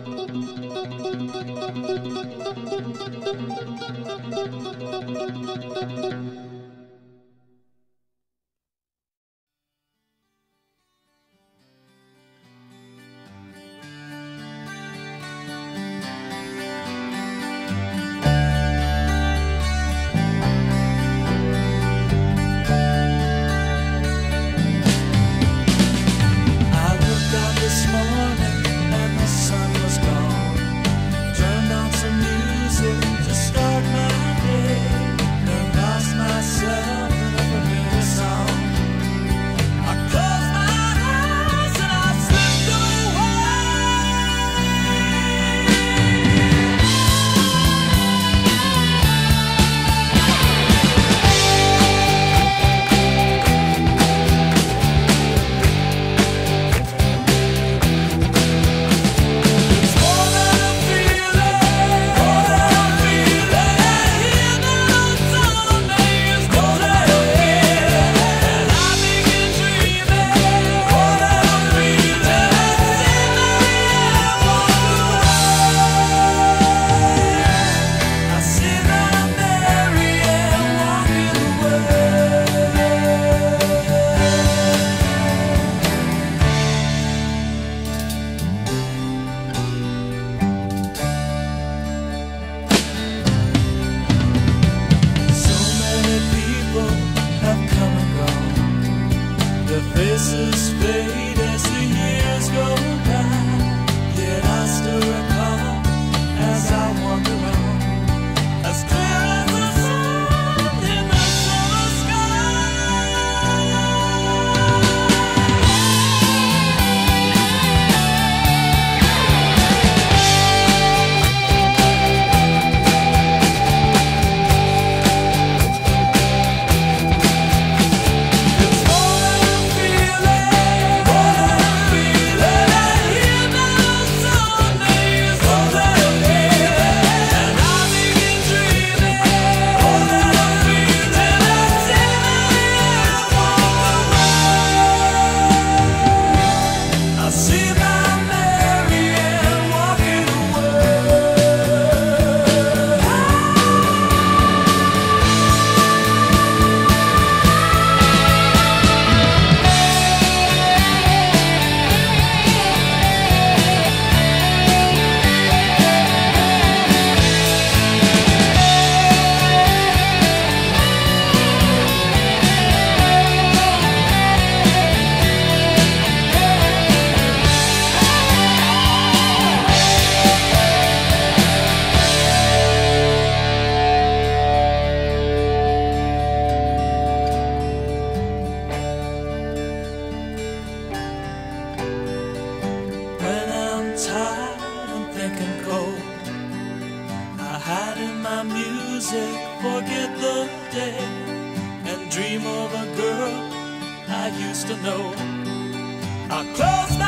Thank you. in my music, forget the day and dream of a girl I used to know. I close my